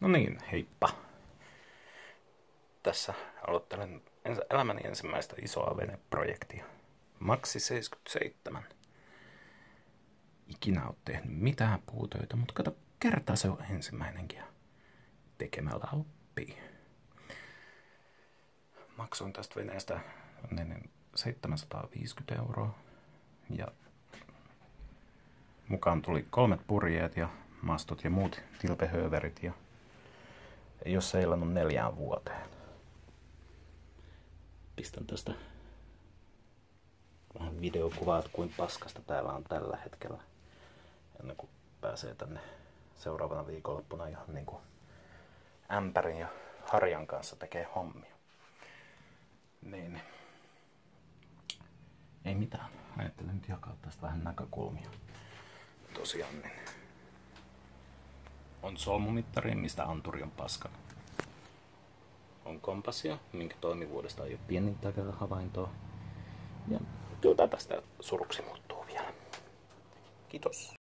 No niin, heippa. Tässä aloittelen elämäni ensimmäistä isoa veneprojektia. Maksi 77. Ikinä ole tehnyt mitään puutöitä, mutta kato, kerta se on ensimmäinenkin. Tekemällä oppii. Maksoin tästä veneestä 750 euroa. Ja mukaan tuli kolmet purjeet ja mastot ja muut tilpehöverit ja ei ole neljään vuoteen. Pistän tästä vähän videokuvaa, että kuin paskasta täällä on tällä hetkellä. Ennen kuin pääsee tänne seuraavana viikonloppuna ihan niin kuin ämpärin ja harjan kanssa tekee hommia. Niin. Ei mitään. Ajattelin nyt jakaa tästä vähän näkökulmia. Tosiaan niin on solmumittari, mistä anturi on paskana. On kompassia, minkä toimivuudesta ei ole pienintäkään havaintoa. Ja kyllä tästä suruksi muuttuu vielä. Kiitos.